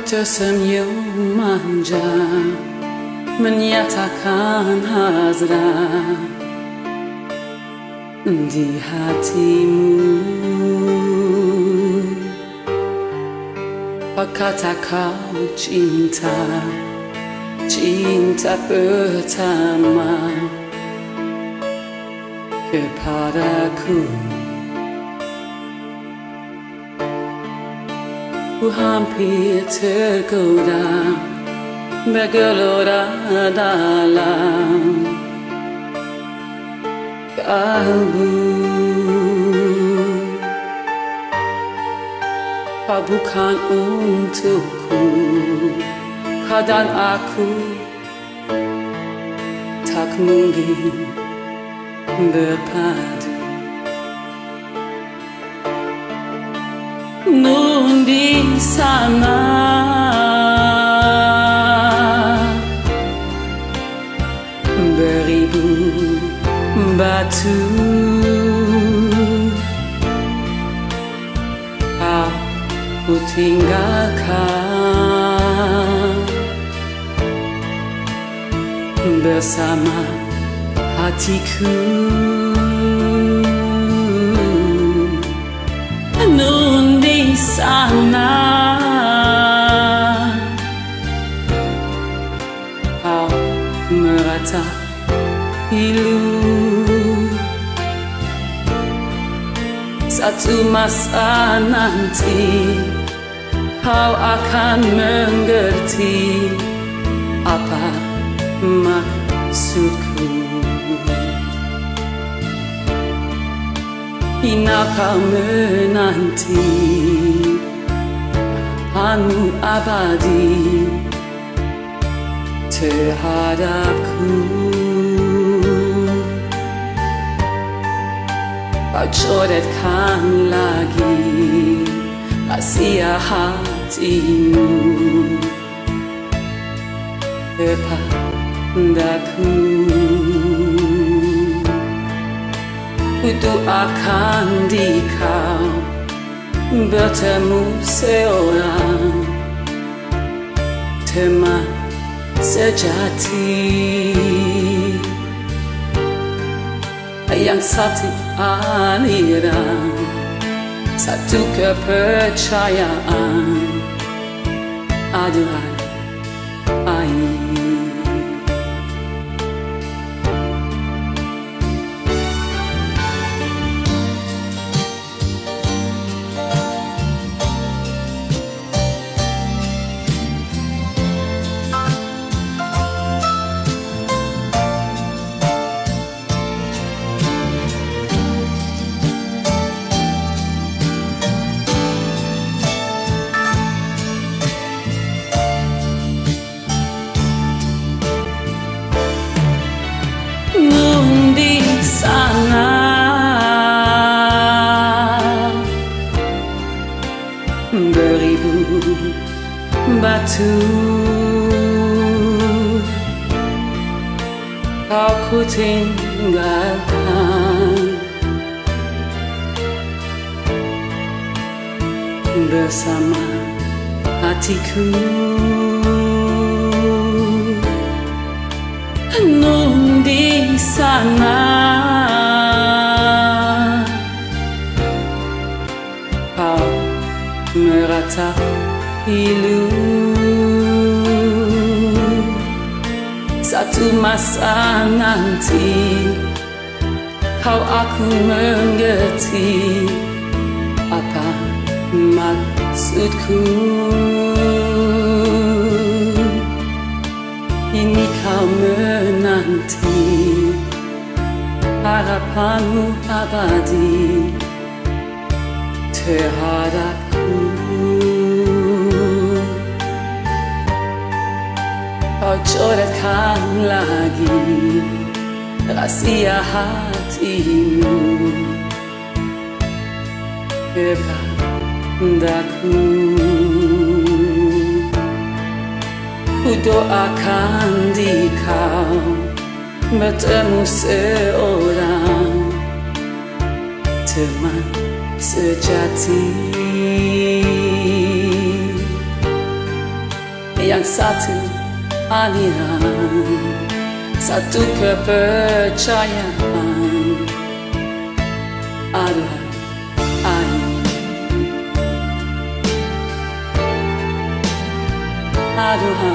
Tersenyum manja Menyatakan hasrat Di hatimu Berkata kau cinta Cinta pertama Kepadaku Uham pite koda Begalora dala. Kalbu Pabukan untukku Kadang aku. Tak mungkin Berpadu. Moonbeam sana. Beribu batu. Aku tinggalkan Bersama hatiku. Nun di sana merata pilu Satu masa nanti Kau akan mengerti Apa maksudku. Hina kau menanti Anu abadi Little Heart Up Crew Bajodet kan lagi Asia hatimu Kepadaku Kudoakan di kau Bertemu seorang Teman sejati. Yang satu aliran Satu kepercayaan. Aduhai batu Kau ku tinggalkan Bersama hatiku Nun di sana Kau merata pilu Satu masa nanti Kau aku mengerti Apa maksudku Ini kau menanti Harapanmu abadi Terhadapku coretkan lagi rahasia hatimu. Kekandaku Ku doakan di kau Bertemu seorang Teman sejati. Yang satu aliran Satu kepercayaan. Aduh aduhai, aduhai